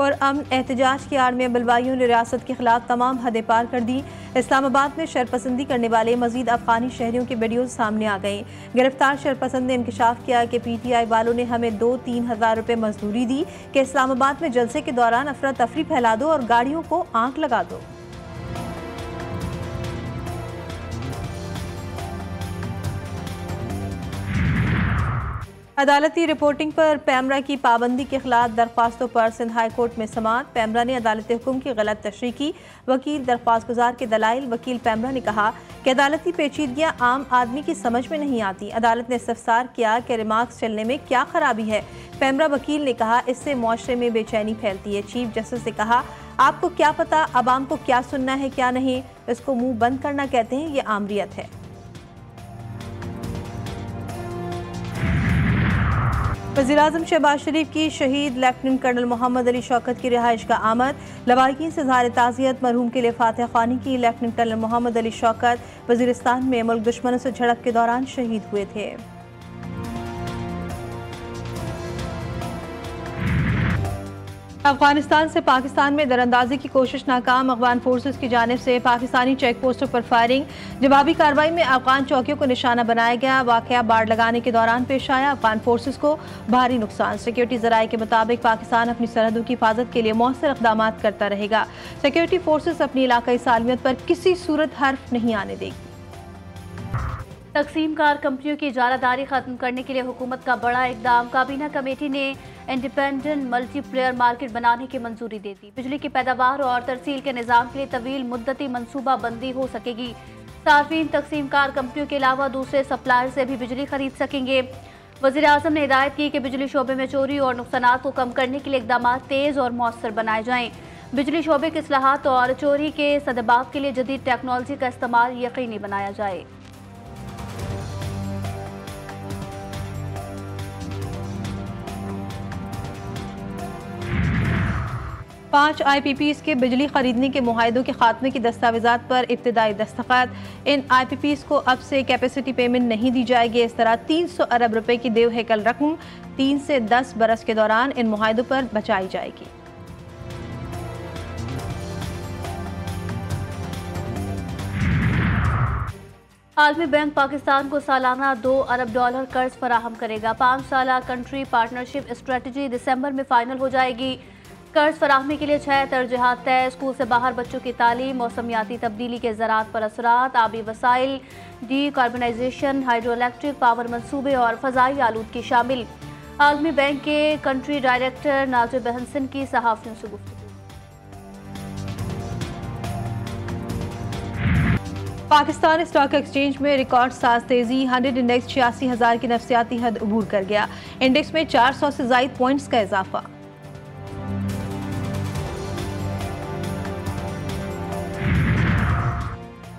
और अमन एहतजाज की आड़ में बलवाइयों ने रियासत के खिलाफ तमाम हदें पार कर दी। इस्लामाबाद में शरपसंदी करने वाले मजीद अफगानी शहरियों के वीडियो सामने आ गए। गिरफ़्तार शरपसंद ने इंकशाफ किया कि पी टी आई वालों ने हमें दो तीन हज़ार रुपये मजदूरी दी कि इस्लामाबाद में जलसे के दौरान अफरा तफरी फैला दो और गाड़ियों को आँख लगा दो। अदालती रिपोर्टिंग पर पैमरा की पाबंदी के खिलाफ दरख्वास्तों पर सिंध हाई कोर्ट में समात पैमरा ने अदालती हुक्म की गलत तशरी की। वकील दरख्वास्त गुजार के दलाइल वकील पैमरा ने कहा कि अदालती पेचीदगियाँ आम आदमी की समझ में नहीं आती। अदालत ने इस्तफसार किया कि रिमार्क्स चलने में क्या खराबी है। पैमरा वकील ने कहा, इससे मुआरे में बेचैनी फैलती है। चीफ जस्टिस ने कहा, आपको क्या पता आवाम को क्या सुनना है, क्या नहीं? इसको मुँह बंद करना कहते हैं, ये आमरीत है। वजी अजम शहबाज शरीफ की शहीद लेफ्टिनेंट कर्नल मोहम्मद अली शौकत की रिहाइश का आमद। लवाकिन से जार ताज़ियत मरहूम के लिए फातह खानी की लेफ्टिनेंट कर्नल मोहम्मद अली शौकत वजीरस्तान में मुल्क दुश्मनों से झड़प के दौरान शहीद हुए थे। अफ़गानिस्तान से पाकिस्तान में दरअंदाजी की कोशिश नाकाम। अफगान फोर्सेस की जानब से पाकिस्तानी चेक पोस्टों पर फायरिंग जवाबी कार्रवाई में अफगान चौकियों को निशाना बनाया गया। वाक़ बाढ़ लगाने के दौरान पेश आया। अफगान फोर्सेस को भारी नुकसान। सिक्योरिटी जराये के मुताबिक पाकिस्तान अपनी सरहदों की हिफाजत के लिए मौसर इकदाम करता रहेगा। सिक्योरिटी फोर्सेज अपनी इलाकई सालमियत पर किसी सूरत हर्फ नहीं आने देगी। तकसीम कार कंपनियों की इजारादारी खत्म करने के लिए हुकूमत का बड़ा इकदाम। काबीना कमेटी ने इंडिपेंडेंट मल्टीप्लेयर मार्केट बनाने की मंजूरी दे दी। बिजली की पैदावार और तरसील के निज़ाम के लिए तवील मुद्दती मनसूबा बंदी हो सकेगी। सार्फिन तकसीम कार कंपनियों के अलावा दूसरे सप्लायर से भी बिजली खरीद सकेंगे। वजी अजम ने हिदायत की कि बिजली शोबे में चोरी और नुकसान को कम करने के लिए इकदाम तेज़ और मौसर बनाए जाएँ। बिजली शोबे के असलाहत और चोरी के सदबाव के लिए जदीद टेक्नोलॉजी का इस्तेमाल यकीनी बनाया जाए। पाँच आई पी पी के बिजली खरीदने के माहों के खात्मे की दस्तावेजा पर इब्तदाई दस्तखत। इन आई पी पी को अब से कैपेसिटी पेमेंट नहीं दी जाएगी। इस तरह तीन सौ अरब रुपए की देव हैकल रकम। तीन से दस बरस के दौरान इन माहों पर बचाई जाएगी। आलमी बैंक पाकिस्तान को सालाना दो अरब डॉलर कर्ज फराहम करेगा। पाँच साल कंट्री पार्टनरशिप स्ट्रेटजी दिसंबर में फाइनल हो जाएगी। कर्ज फराहमी के लिए छः तरजहात तय स्कूल से बाहर बच्चों की तालीम, मौसमियाती तब्दीली के ज़रात पर असरात, आबी वसाइल decarbonisation hydro electric power मनसूबे और फ़जाई आलूदगी शामिल। आलमी बैंक के कंट्री डायरेक्टर नाजिर बहनसन की सहाफ़ियों से गुफ्तु पाकिस्तान स्टॉक एक्सचेंज में रिकॉर्ड साज तेज़ी, हंड्रेड इंडेक्स छियासी हज़ार की नफसियाती हद अबूर कर गया। इंडेक्स में चार सौ से जायद पॉइंट्स का इजाफा।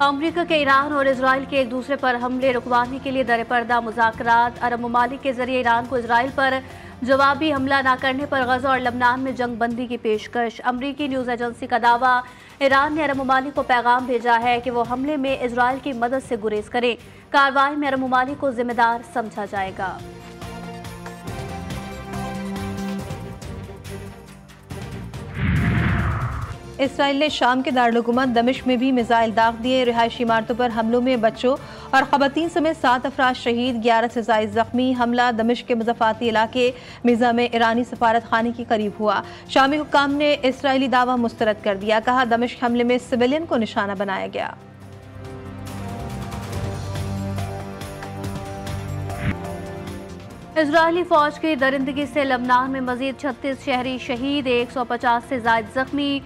अमरीका के ईरान और इसराइल के एक दूसरे पर हमले, रुकवाने के लिए दरपर्दा मुजाकर अरब ममालिक के ज़रिए ईरान को इसराइल पर जवाबी हमला न करने पर गजा और लबनान में जंग बंदी की पेशकश। अमरीकी न्यूज़ एजेंसी का दावा, ईरान ने अरब ममालिक को पैगाम भेजा है कि वो हमले में इसराइल की मदद से गुरेज करें। कार्रवाई में अरब ममालिक को जिम्मेदार समझा जाएगा। इसराइल ने शाम के दारकूमत दमिश में भी मिसाइल दाग दिए। रिहायशी इमारतों पर हमलों में बच्चों और खवतिन समेत सात अफराज शहीद। ग्यारह से जायद जख्मी हमला दमिश के मुजफ़ाती इलाके मिज़ा में ईरानी सफारत खाने के करीब हुआ। शामी हुकाम ने इसराइली दावा मुस्तरद कर दिया। कहा, दमिश हमले में सिविलियन को निशाना बनाया गया। इसराइली फौज की दरिंदगी से लबनान में मजीद छत्तीस शहरी शहीद, एक सौ पचास से जायद जख्मी।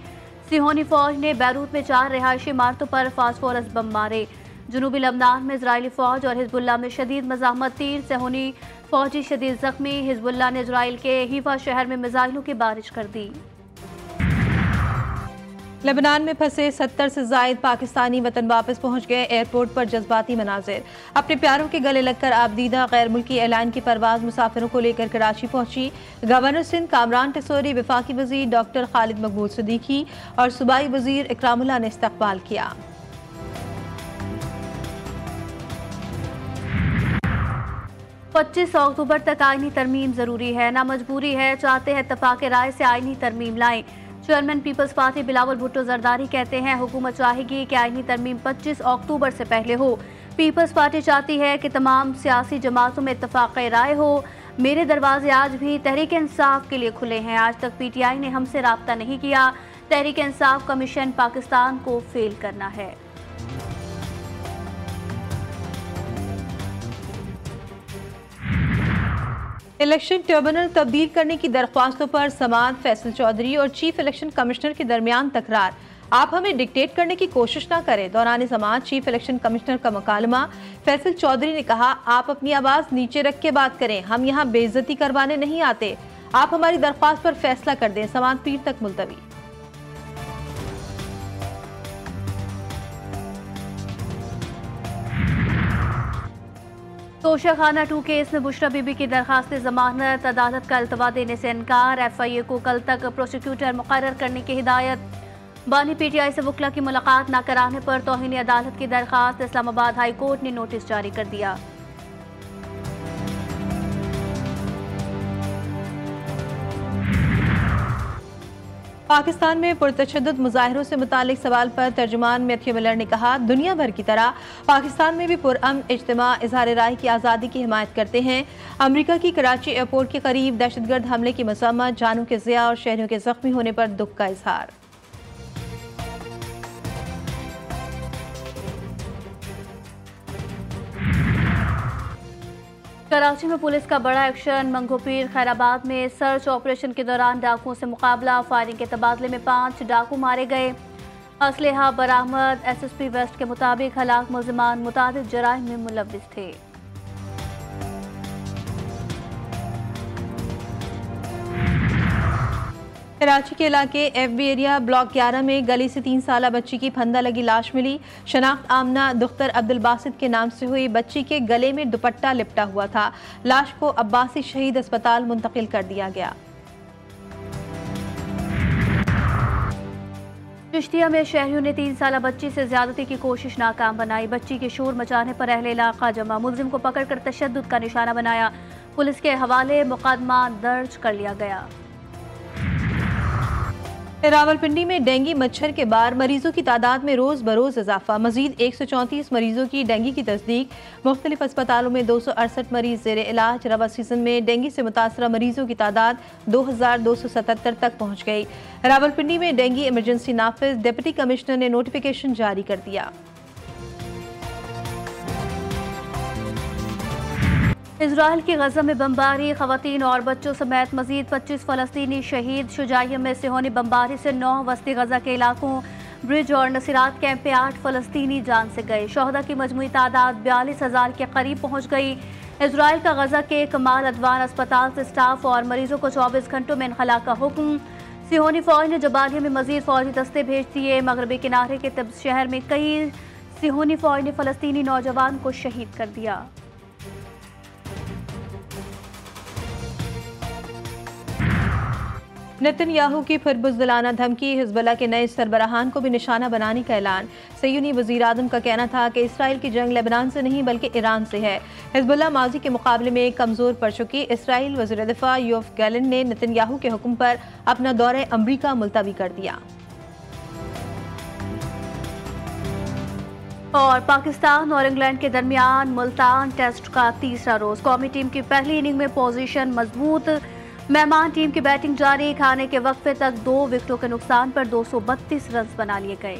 सिहोनी फौज ने बैरूत में चार रिहायशी इमारतों पर फास्फोरस बम मारे। जनूबी लबनान में इसराइली फौज और हिजबुल्ला में शदीद मजामत तीर, सिहोनी फौजी शदीद जख्मी हिजबुल्ला ने इसराइल के हिफा शहर में मिजाइलों की बारिश कर दी। लेबनान में फंसे सत्तर से जायद पाकिस्तानी वतन वापस पहुँच गए एयरपोर्ट पर जज्बाती मनाजिर। अपने प्यारों के गले लगकर आबदीदा गैर मुल्की एलान की परवाज मुसाफिरों को लेकर कराची पहुँची। गवर्नर सिंध कामरान टिसोरी विफाकी वज़ीर डॉक्टर खालिद मकबूल सदीकी और सूबाई वज़ीर इकरामुल्ला ने इस्तकबाल किया। 25 अक्टूबर तक आईनी तरमीम ज़रूरी है ना मजबूरी है, चाहते हैं तफाक राय से आईनी तरमीम लाएँ। Chairman peoples party Bilawal Bhutto Zardari कहते हैं, हुकूमत चाहेगी कि आइनी तरमीम 25 अक्टूबर से पहले हो। पीपल्स पार्टी चाहती है कि तमाम सियासी जमातों में इतफाक राय हो। मेरे दरवाजे आज भी तहरीक इंसाफ के लिए खुले हैं। आज तक पीटीआई ने हमसे रबता नहीं किया। तहरीक इंसाफ कमीशन पाकिस्तान को फेल करना है। इलेक्शन ट्रिब्यूनल तब्दील करने की दरख्वास्तों पर समात फैसल चौधरी और चीफ इलेक्शन कमिश्नर के दरमियान तकरार। आप हमें डिक्टेट करने की कोशिश ना करें, दौरान समाज चीफ इलेक्शन कमिश्नर का मकालमा। फैसल चौधरी ने कहा, आप अपनी आवाज़ नीचे रख के बात करें, हम यहाँ बेइज्जती करवाने नहीं आते। आप हमारी दरख्वास्त पर फैसला कर दें समात पीर तक मुलतवी। तोशा खाना टू केस में बुशरा बीबी की दरखास्त जमानत। अदालत का अल्तवा देने से इनकार। एफ़ आई ए को कल तक प्रोसिक्यूटर मुकर करने की हिदायत। बानी पी टी आई से वकला की मुलाकात न कराने पर तोहनी अदालत की दरखास्त। इस्लामाबाद हाईकोर्ट ने नोटिस जारी कर दिया। पाकिस्तान में पुरतशद मुजाहरों से मुतलिक सवाल पर तर्जुमान मैथ्यू मिलर ने कहा, दुनिया भर की तरह पाकिस्तान में भी पुरम इज्तम, इजहार राय की आज़ादी की हिमायत करते हैं। अमरीका की कराची एयरपोर्ट के करीब दहशतगर्द हमले की मसम्मत, जानों के ज़िया और शहरों के जख्मी होने पर दुख का इजहार। कराची में पुलिस का बड़ा एक्शन। मंगोपीर खैराबाद में सर्च ऑपरेशन के दौरान डाकुओं से मुकाबला। फायरिंग के तबादले में पाँच डाकू मारे गए। असलहा बरामद एसएसपी वेस्ट के मुताबिक हलाक मुलजमान मुताद जराइम में मुलविस थे। कराची के इलाके एफ़ बी एरिया ब्लॉक 11 में गली से तीन साल बच्ची की फंदा लगी लाश मिली। शनाख्त आमना दुख्तर अब्दुल बासित के नाम से हुई बच्ची के गले में दुपट्टा लिपटा हुआ था। लाश को अब्बासी शहीद अस्पताल मुंतकिल कर दिया गया। चिश्तिया में शहरियों ने तीन साल बच्ची से ज्यादती की कोशिश नाकाम बनाई। बच्ची के शोर मचाने पर अहले इलाका जमा। मुलजिम को पकड़कर तशद का निशाना बनाया। पुलिस के हवाले मुकदमा दर्ज कर लिया गया। रावलपिंडी में डेंगी मच्छर के बार मरीजों की तादाद में रोज़ बरोज़ इजाफा। मजीद एक सौ चौंतीस मरीजों की डेंगू की तस्दीक। मुख्तलिफ़ अस्पतालों में दो सौ अड़सठ मरीज़ जेर इलाज। रवा सीज़न में डेंगू से मुतासर मरीजों की तादाद दो हज़ार दो सौ सतहत्तर तक पहुँच गई। रावलपिंडी में डेंगी इमरजेंसी नाफिज। डिप्टी कमिश्नर ने नोटिफिकेशन जारी कर दिया। इसराइल की गजा में बमबारी, खवतिन और बच्चों समेत मजीद पच्चीस फलस्तनी शहीद शुजाइया में से होने बमबारी से नौ वस्ती गजा के इलाकों, ब्रिज और नसीरात कैंप पे आठ फलस्तनी जान से गए। शहदा की मजमू तादाद बयालीस हज़ार के करीब पहुँच गई। इसराइल का गजा के कमाल अदवान अस्पताल से स्टाफ और मरीजों को चौबीस घंटों में इनखला का हुक्म। सिहोनी फौज ने जबालिया में मजीद फौजी दस्ते भेज दिए। मगरबी किनारे के तब शहर में कई सिहोनी फौज ने फलस्तनी नौजवान को शहीद कर दिया। नितिन याहू की फिर बुजदिलाना धमकी। हिजबुल्ला के नए सरबराहान को भी निशाना बनाने का ऐलान। सयूनी वज़ीर आज़म का कहना था कि इसराइल की जंग लेबनान से नहीं, बल्कि ईरान से है। हिजबुल्ला माजी के मुकाबले में कमज़ोर पड़ चुकी। इसराइल वजी दफ़ा यूफ गैलन ने नितिन याहू के हुक्म पर अपना दौरे अमरीका मुलतवी कर दिया। और पाकिस्तान और इंग्लैंड के दरमियान मुल्तान टेस्ट का तीसरा रोज। कौमी टीम की पहली इनिंग में पोजीशन मज़बूत मेहमान टीम की बैटिंग जारी, खाने के वक्फे तक दो विकेटों के नुकसान पर 232 रन बना लिए गए।